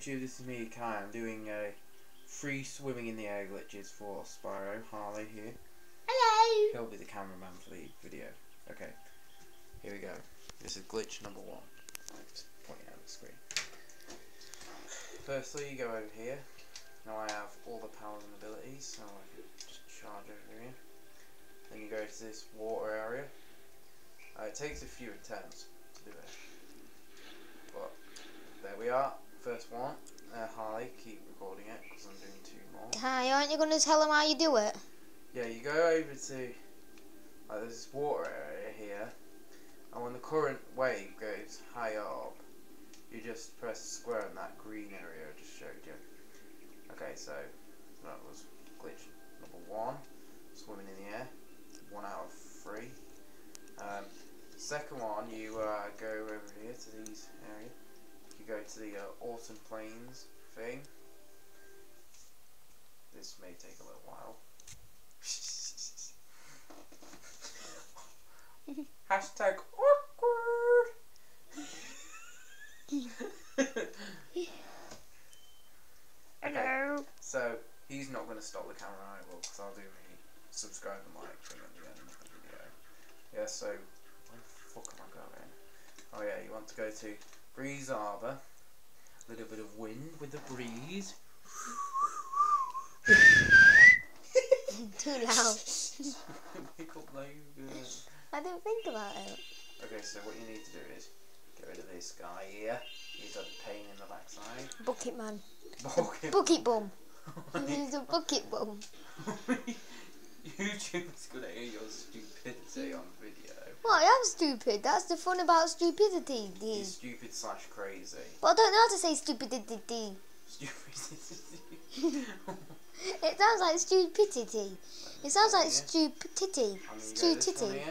YouTube, this is me, Kai. I'm doing a free swimming in the air glitches for Spyro Harley here. Hello. He'll be the cameraman for the video. Okay, here we go. This is glitch number one. Just pointing out the screen. Firstly, you go over here. Now I have all the powers and abilities, so I can just charge over here. Then you go to this water area. Uh, it takes a few attempts to do it. But there we are. First one. Uh, Harley, keep recording it because I'm doing two more. Hi, aren't you going to tell them how you do it? Yeah, you go over to like there's this water area here, and when the current wave goes high up, you just press square in that green area I just showed you. Okay, so that was glitch go to the uh, autumn plains thing. This may take a little while. Hashtag awkward. okay, Hello. so he's not going to stop the camera, I will, because I'll do the subscribe and like thing at the end of the video. Yeah, so where the fuck am I going? Oh yeah, you want to go to Breeze Harbor. A little bit of wind with the breeze. Too loud. Those. Uh, I didn't think about it. Okay, so what you need to do is get rid of this guy here. He's a pain in the backside. Bucket man. Bucket. Bucket bum. He's a bucket bum. YouTube's gonna hear your stupidity on video. Well, I am stupid. That's the fun about stupidity. You're stupid slash crazy. But I don't know how to say stupidity. Stupidity. It sounds like stupidity. It sounds like stupidity. I'm gonna go this Stupidity.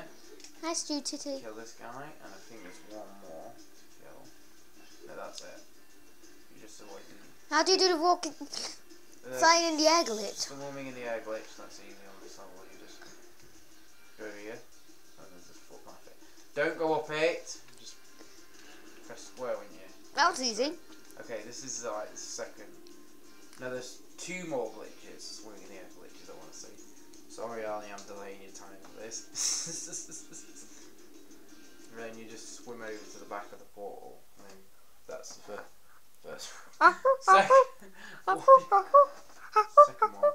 Hi, stupidity. kill this guy, and I think there's one more kill. No, that's it. You just avoid How do you do the walking, uh, flying in the air glitch? Swimming in the air glitch, that's easy on this level. You just go over here, and there's this footpath. it. Don't go up it, just press square when you. That was easy. Okay, this is like the second. Now there's two more glitches, swimming in the air glitches I want to see. Sorry Ali, I'm delaying your time with this. then you just swim over to the back of the portal, and then that's the fir- first. Second, second one.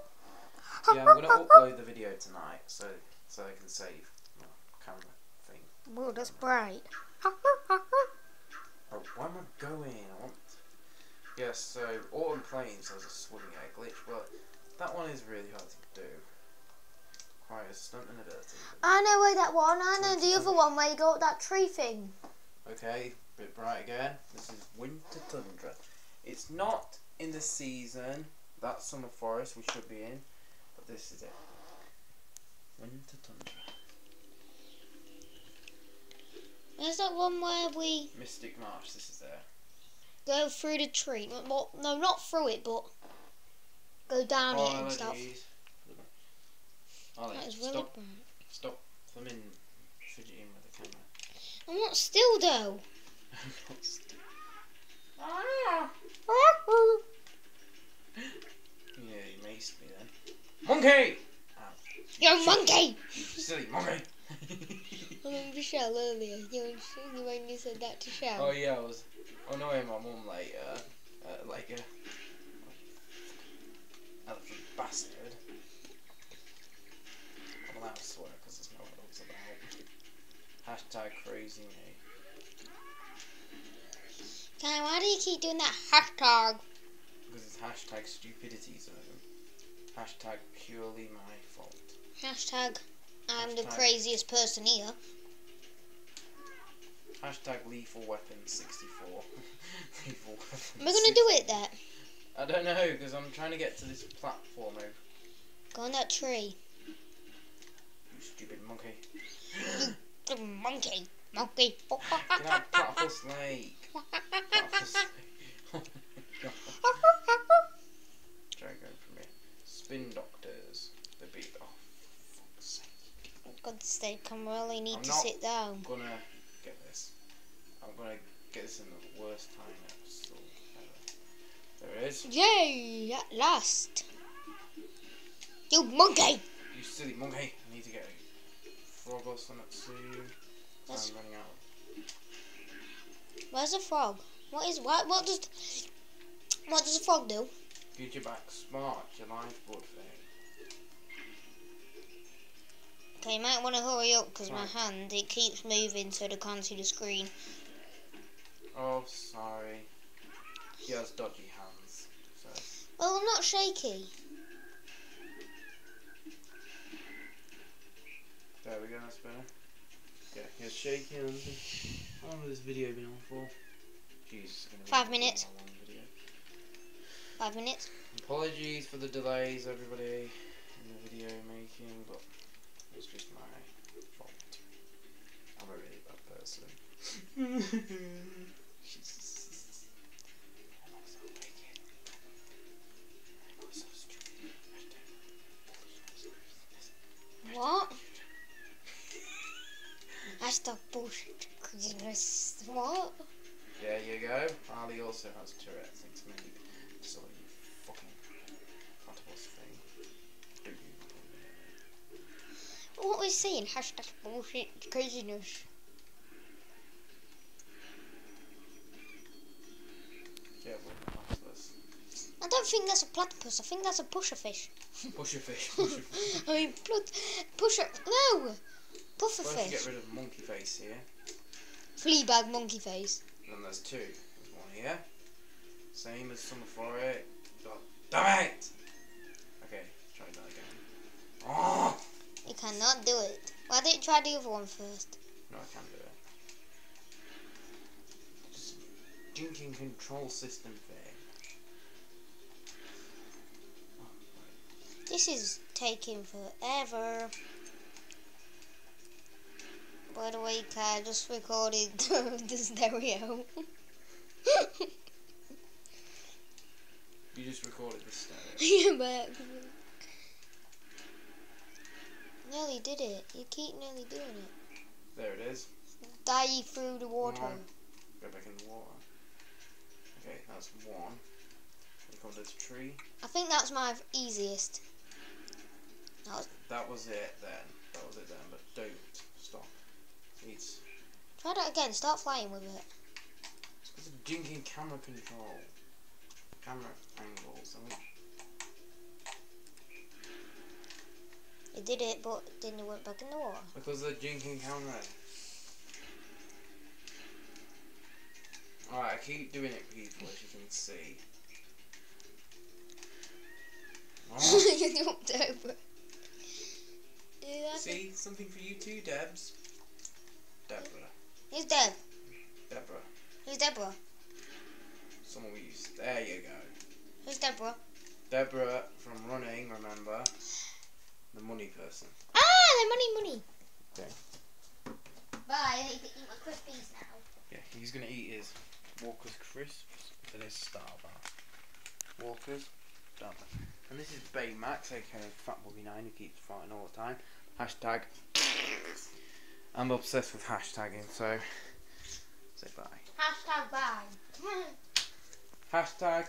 Yeah, I'm gonna upload the video tonight, so so I can save my camera. Whoa, that's bright. Oh, where am I going? I want. Yes, so Autumn Plains has a swimming air glitch, but that one is really hard to do. Requires stunt and ability. I know where that one. I know the other one where you got that tree thing. Okay, bit bright again. This is Winter Tundra. It's not in the season. That's Summer Forest we should be in, but this is it. Winter Tundra. There's that one where we Mystic Marsh. This is there. go through the tree. Well, no, not through it, but go down it and stuff. Apologies. Ollie, That is really stop, bright. stop fidgeting with the camera. I'm not still though. Yeah, you maced me then. Monkey! Ah, You're a monkey. Silly monkey! I remember Shell earlier. You know, when you said that to Shell. oh yeah, I was annoying my mum like, uh, uh, like a elephant bastard. I'm allowed to swear because there's no one else about. Hashtag crazy me. Kai, why do you keep doing that hashtag? Because it's hashtag stupidity zone. Hashtag purely my fault. Hashtag I'm the craziest person here. Hashtag lethal weapon 64. lethal weapon. I gonna do it there? I don't know because I'm trying to get to this platform. over- Go on that tree. You stupid monkey. The monkey. Monkey. Platypus Lake. Platypus Lake. Oh my god. Try going from here. Spin doctors. The beat. Oh, fuck's sake. For God's sake, I really need I'm to sit down. Gonna get this. I'm gonna get this in the worst time episode ever. is. Yay! At last. You monkey! You silly monkey. I need to get a frog or something soon. That's- I'm running out. Where's the frog? What is what? What does what does the frog do? Get you back smart, your lifeblood thing. Okay, you might want to hurry up because my hand it keeps moving so they can't see the screen. Oh, sorry. He has dodgy hands. So, Well, I'm not shaky. there we go, that's better. Yeah, he has shaky hands. How long has this video been on for? Jesus, it's gonna be Five minutes. Five minutes. Apologies for the delays, everybody, in the video making, but it's just my fault. I'm a really bad person. What? There you go. Ali also has Tourette's. It's Thanks, me. So you fucking platypus thing. What was saying? Hashtag bullshit. Craziness. Yeah, platypus. I don't think that's a platypus. I think that's a pusher fish. Push your fish. Push your fish. I mean, plut- pusher. No! Puffer First, you get rid of monkey face here. Fleabag monkey face. Then there's two. There's one here. Same as Summer Forest. God damn it! Okay, try that again. Oh! You cannot do it. Why don't you try the other one first? No, I can't do it. Just jinking control system thing. Oh. This is taking forever. By the way, I just recorded the stereo. You just recorded this stereo. yeah, but nearly did it. You keep nearly doing it. There it is. Die through the water. Go back in the water. Okay, that's one. Got this tree. I think that's my easiest. That was, That was it then. That was it then, but don't. Try that again. Start flying with it. it's a jinking camera control. Camera angles. I mean, You did it, but then it went back in the water. because of the jinking camera. Alright, I keep doing it people as you can see. Oh, you jumped over. Yeah, I think- see? Something for you too, Debs. Who's Deb? Deborah. Who's Deborah? Someone we used. There you go. Who's Deborah? Deborah from running, remember? The money person. Ah, the money, money. Okay. Bye. I need to eat my crispies now. Yeah, he's gonna eat his Walker's crisps to this Star Bar. Walker's Star Bar. And this is Baymax, aka Fat Bobby 9 who keeps fighting all the time. Hashtag. I'm obsessed with hashtagging, so say bye. Hashtag bye. Hashtag.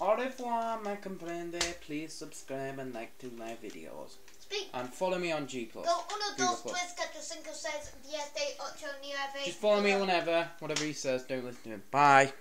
Au revoir, my comprende. Please subscribe and like to my videos. Speak. And follow me on G+. Plus. Go uno, dos, Plus. tres, cuatro, cinco, seis, diez, ocho, nueve. Just follow me whenever. Whatever he says, don't listen to him. Bye.